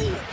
Game!